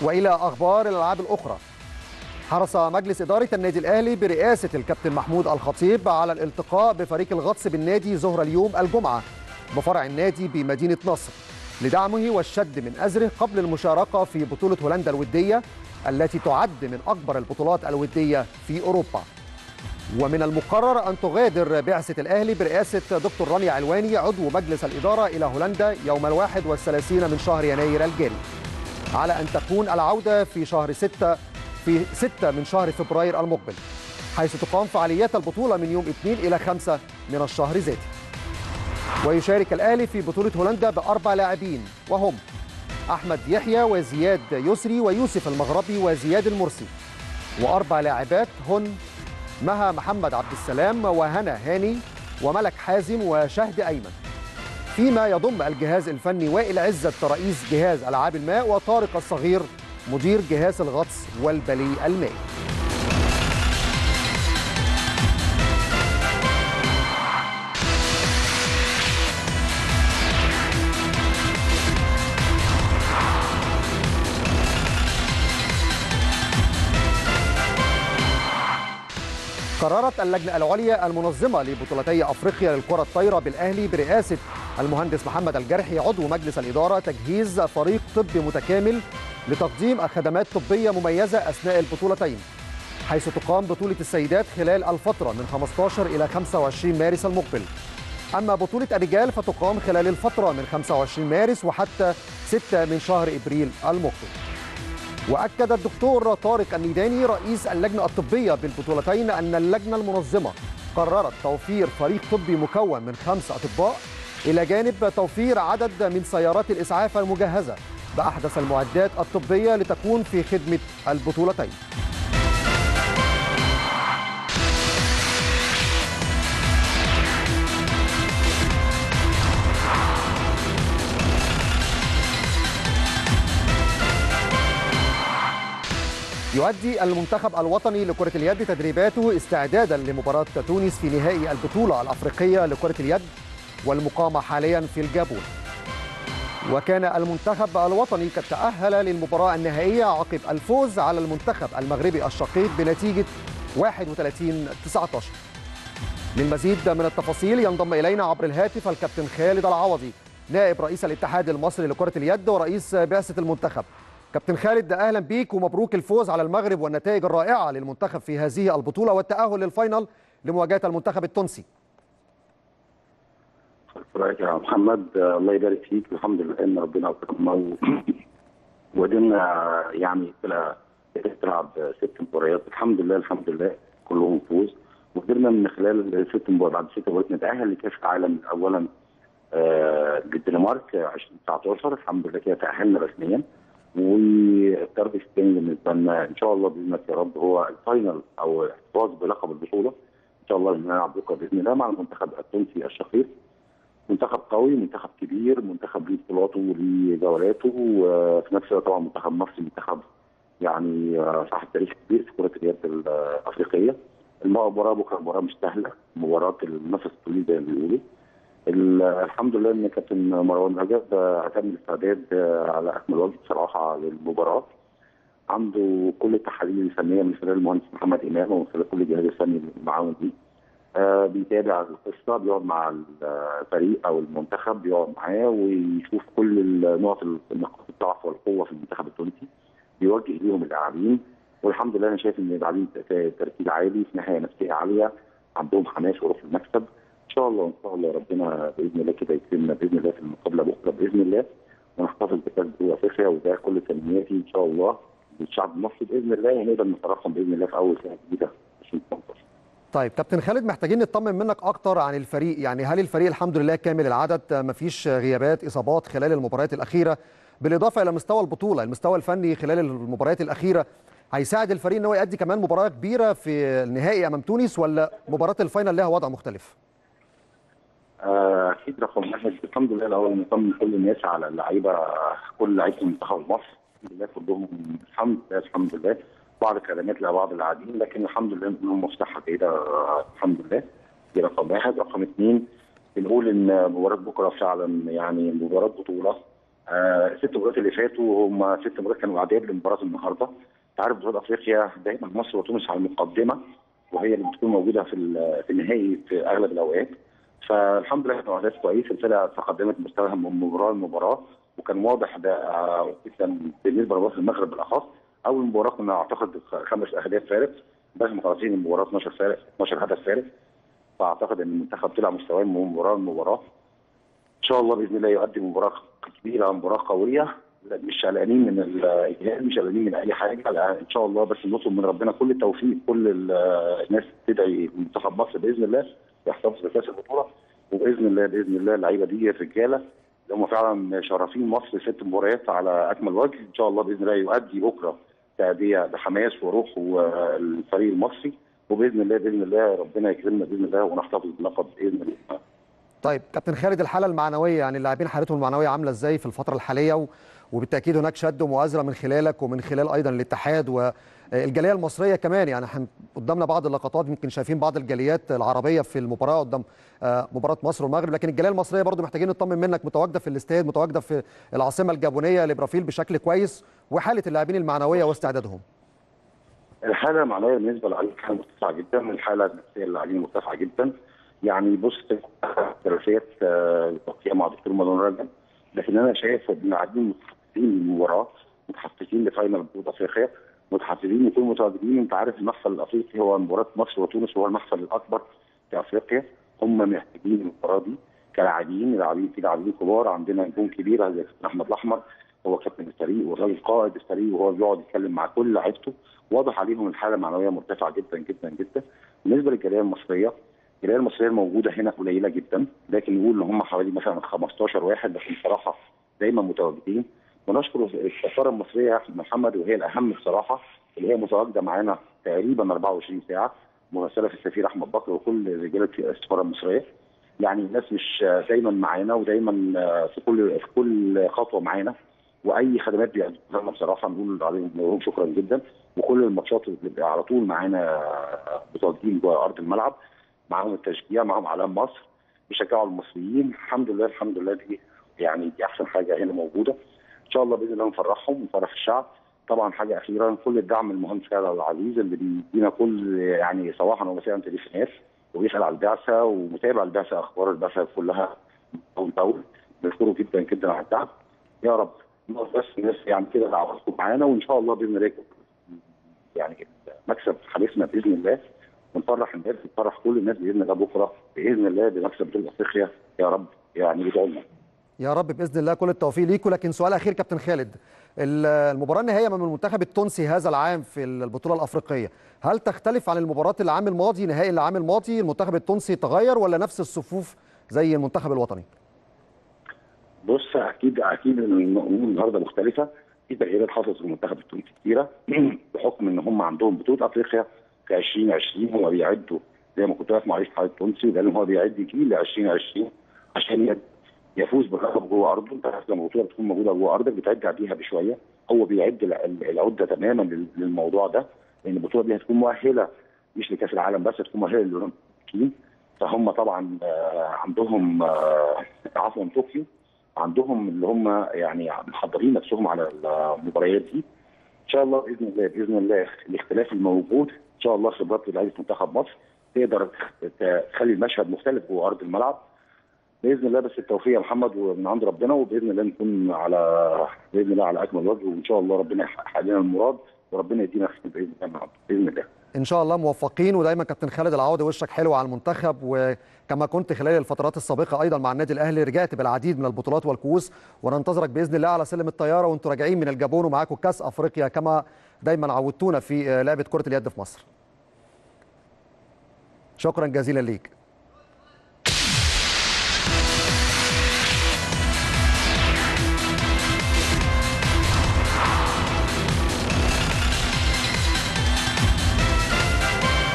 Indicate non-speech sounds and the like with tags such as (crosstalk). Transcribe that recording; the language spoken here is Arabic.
وإلى أخبار الألعاب الأخرى. حرص مجلس إدارة النادي الأهلي برئاسة الكابتن محمود الخطيب على الالتقاء بفريق الغطس بالنادي ظهر اليوم الجمعة بفرع النادي بمدينة نصر لدعمه والشد من أزره قبل المشاركة في بطولة هولندا الودية التي تعد من أكبر البطولات الودية في أوروبا. ومن المقرر أن تغادر بعثة الأهلي برئاسة دكتور رانيا علواني عضو مجلس الإدارة إلى هولندا يوم الواحد والثلاثين من شهر يناير الجاري. على أن تكون العودة في شهر ستة في ستة من شهر فبراير المقبل حيث تقام فعاليات البطولة من يوم 2 إلى 5 من الشهر ذاته ويشارك الأهلي في بطولة هولندا بأربع لاعبين وهم أحمد يحيى وزياد يسري ويوسف المغربي وزياد المرسي. وأربع لاعبات هن مها محمد عبد السلام وهنا هاني وملك حازم وشهد أيمن. فيما يضم الجهاز الفني وائل عزت رئيس جهاز ألعاب الماء وطارق الصغير مدير جهاز الغطس والبلي المائي. قررت اللجنة العليا المنظمة لبطولتي أفريقيا للكرة الطايرة بالأهلي برئاسة المهندس محمد الجرحي عضو مجلس الإدارة تجهيز فريق طبي متكامل لتقديم خدمات طبية مميزة أثناء البطولتين حيث تقام بطولة السيدات خلال الفترة من 15 إلى 25 مارس المقبل. أما بطولة الرجال فتقام خلال الفترة من 25 مارس وحتى 6 من شهر إبريل المقبل. وأكد الدكتور طارق النيداني رئيس اللجنة الطبية بالبطولتين أن اللجنة المنظمة قررت توفير فريق طبي مكون من خمس أطباء إلى جانب توفير عدد من سيارات الإسعاف المجهزة. باحدث المعدات الطبية لتكون في خدمة البطولتين. يؤدي المنتخب الوطني لكرة اليد تدريباته استعدادا لمباراة تونس في نهائي البطولة الأفريقية لكرة اليد. والمقامة حاليا في الجابون. وكان المنتخب الوطني قد تأهل للمباراة النهائية عقب الفوز على المنتخب المغربي الشقيق بنتيجة 31 19 للمزيد من التفاصيل ينضم إلينا عبر الهاتف الكابتن خالد العوضي نائب رئيس الاتحاد المصري لكرة اليد ورئيس بعثة المنتخب. كابتن خالد أهلا بيك ومبروك الفوز على المغرب والنتائج الرائعة للمنتخب في هذه البطولة والتأهل لل final لمواجهة المنتخب التونسي. شكرا يا محمد؟ الله يبارك فيك. الحمد لله إن ربنا اكرمنا (coughs) وقدرنا يعني تلعب ست مباريات. الحمد لله الحمد لله كلهم فوز. وقدرنا من خلال ست مباريات بعد ست مباريات نتأهل لكأس العالم اولا آه للدنمارك 2019 الحمد لله كده تأهلنا رسميا. وال target الثاني بالنسبة لنا إن شاء الله بإذن يا رب هو ال final أو الاحتفاظ بلقب البطولة. إن شاء الله نلعب بكرة بإذن الله مع المنتخب التونسي الشقيق. منتخب قوي منتخب كبير منتخب ليه بطولاته وليه جولاته وفي نفس الوقت طبعا منتخب مصري منتخب يعني صاحب تاريخ كبير في كرة اليد الأفريقية. المباراة بكرة مباراة مش سهله مباراة النفس الطويل زي ما بيقولوا. الحمد لله إن كابتن مروان رجب أتم الاستعداد على أكمل وجه بصراحة للمباراة. عنده كل التحاليل الفنية من خلال المهندس محمد إمام ومن خلال كل الجهاز الفني المعاون دي. آه بيتابع القصة بيقعد مع الفريق أو المنتخب بيقعد معاه ويشوف كل النقط نقاط الضعف والقوة في المنتخب التونسي بيوجه ليهم اللاعبين. والحمد لله أنا شايف إن اللاعبين تركيز عالي في ناحيه نفسية عالية عندهم حماس وروح المكسب. إن شاء الله إن شاء الله ربنا بإذن الله كده يكرمنا بإذن الله في المقابلة بكرة بإذن الله. ونحتفظ بكاس بطوله أفريقيا وده كل تمنياتي إن شاء الله للشعب المصري بإذن الله ونقدر نترقم بإذن الله في أول سنة جديدة. 2018 طيب كابتن خالد محتاجين نطمن منك أكتر عن الفريق. يعني هل الفريق الحمد لله كامل العدد؟ مفيش غيابات إصابات خلال المباريات الأخيرة. بالإضافة إلى مستوى البطولة المستوى الفني خلال المباريات الأخيرة هيساعد الفريق إن هو يؤدي كمان مباراة كبيرة في النهائي أمام تونس ولا مباراة الفاينل لها وضع مختلف؟ أكيد رقم واحد. الحمد لله الأول نطمن كل الناس على اللعيبة كل لعيبة منتخب مصر لله كلهم الحمد لله الحمد لله. بعض الكلمات لبعض اللاعبين لكن الحمد لله إنهم مصلحه جيده الحمد لله. دي رقم واحد. رقم اثنين بنقول إن مباراة بكرة فعلا يعني مباراة بطولة. آه، الست مباريات اللي فاتوا هم ست مباريات كانوا أعداد لمباراة النهارده. أنت عارف بطولة أفريقيا دايما مصر وتونس على المقدمة وهي اللي بتكون موجودة في في النهائي في أغلب الأوقات. فالحمد لله كانوا اعداد كويس. الفرقة تقدمت مستواها من مباراة لمباراة وكان واضح ده آه، جدا بالنسبة لمباراة المغرب بالأخص. أول مباراة كنا أعتقد خمس أهداف فارق بس مخلصين المباراة 12 فارق 12 هدف فارق. فأعتقد إن المنتخب طلع مستواه من مباراة لمباراة. إن شاء الله بإذن الله يقدم مباراة كبيرة مباراة قوية. مش قلقانين من الإجهاد مش قلقانين من أي حاجة. إن شاء الله بس نطلب من ربنا كل التوفيق كل ال- الناس تدعي منتخب مصر بإذن الله يحتفظ بكأس البطولة. وبإذن الله بإذن الله اللعيبة دي رجالة هم فعلا شرفين مصر ست مباريات على أكمل وجه. إن شاء الله بإذن الله يؤدي بكرة تأدية بحماس وروح والفريق المصري وبإذن الله بإذن الله ربنا يكرمنا بإذن الله ونحتفظ باللقب بإذن الله طيب كابتن خالد الحالة المعنوية يعني اللاعبين حالتهم المعنوية عاملة إزاي في الفترة الحالية. وبالتأكيد هناك شد ومؤازرة من خلالك ومن خلال أيضا الاتحاد والجالية المصرية كمان. يعني إحنا قدامنا بعض اللقطات يمكن شايفين بعض الجاليات العربية في المباراة قدام آه، مباراة مصر والمغرب. لكن الجالية المصرية برضو محتاجين نطمن منك متواجدة في الاستاد متواجدة في العاصمة الجابونية ليبرافيل بشكل كويس وحالة اللاعبين المعنوية واستعدادهم الحالة المعنوية بالنسبة للعلي حاله مرتفعة جدا الحالة النفسية للعلي مرتفعة جدا. يعني بص دراسات آه، تغطيه مع دكتور مروان رجب لكن أنا شايف إن اللاعبين متحفزين للمباراة متحفزين ل final بطولة افريقيا متحفزين يكونوا متواجدين. أنت عارف المحفل الأفريقي هو مباراة مصر وتونس وهو المحفل الأكبر في أفريقيا. هم محتاجين المباراة دي كلاعبين لاعبين في لاعبين كبار. عندنا نجوم كبيره زي كابتن أحمد الأحمر هو كابتن الفريق والراجل قائد الفريق وهو بيقعد يتكلم مع كل لعيبته. واضح عليهم الحالة المعنوية مرتفعة جدا جدا جدا. بالنسبة للجالية المصرية الجالية المصرية الموجودة هنا قليلة جدا لكن نقول إن هم حوالي مثلا 15 واحد بس بصراحة دايما متواجدين. ونشكر السفارة المصرية احمد محمد وهي الأهم بصراحة اللي هي متواجدة معانا تقريبا 24 ساعة ممثلة في السفير أحمد بكر وكل رجالة السفارة المصرية. يعني الناس مش دايما معانا ودايما في كل في كل خطوة معانا وأي خدمات بيقدموها لنا بصراحة نقول عليهم لهم شكرا جدا. وكل الماتشات اللي بتبقى على طول معانا متواجدين جوه أرض الملعب معاهم التشجيع معاهم علام مصر بيشجعوا المصريين. الحمد لله الحمد لله دي يعني دي أحسن حاجة هنا موجودة. شاء الله بإذن الله نفرحهم ونفرح الشعب. طبعا حاجة أخيرا كل الدعم المهندس عبد العزيز اللي بيدينا كل يعني صباحا ومساء تليفونات وبيسأل على البعثة ومتابع البعثة أخبار البعثة كلها اول باول بشكره جدا جدا على الدعم. يا رب بس الناس يعني كده دعواتكم معانا وإن شاء الله بإذن الله يعني مكسب حديثنا بإذن الله. ونفرح الناس ونفرح كل الناس بإذن الله بكرة بإذن الله بمكسب بطوله أفريقيا. يا رب يعني بدعوا يا رب بإذن الله كل التوفيق ليكم لكن سؤال أخير كابتن خالد المباراة النهائية امام المنتخب التونسي هذا العام في البطولة الأفريقية هل تختلف عن المباراة العام الماضي نهائي العام الماضي؟ المنتخب التونسي تغير ولا نفس الصفوف زي المنتخب الوطني؟ بص أكيد أكيد الأمور النهارده مختلفة. في تغييرات حصلت في المنتخب التونسي كتيرة. (clears throat) بحكم إن هم عندهم بطولة أفريقيا في 2020 هم بيعدوا زي ما كنت واقف مع رئيس الاتحاد التونسي وقال إن هو بيعد جيل ل 2020 عشان يفوز باللقب جوه أرضه. أنت لما البطوله بتكون موجودة جوه أرضك بتعد عليها بشوية. هو بيعد العدة تماما للموضوع ده لأن البطولة دي هتكون مؤهلة مش لكأس العالم بس هتكون مؤهلة للأولمبيين. فهم طبعا عندهم عفوا طوكيو عندهم اللي هم يعني محضرين نفسهم على المباريات دي. إن شاء الله بإذن الله بإذن الله الاختلاف الموجود إن شاء الله خبرات لعيبة منتخب مصر تقدر تخلي المشهد مختلف جوه أرض الملعب. بإذن الله بس التوفيق يا محمد ومن عند ربنا وبإذن الله نكون على بإذن الله على أكمل وجه وإن شاء الله ربنا يحقق لنا المراد وربنا يدينا بإذن الله بإذن الله. إن شاء الله موفقين ودايما كابتن خالد العوضي وشك حلو على المنتخب وكما كنت خلال الفترات السابقة أيضا مع النادي الأهلي رجعت بالعديد من البطولات والكؤوس وننتظرك بإذن الله على سلم الطيارة وأنتم راجعين من الجابون ومعاكم كأس أفريقيا كما دايما عودتونا في لعبة كرة اليد في مصر. شكرا جزيلا ليك.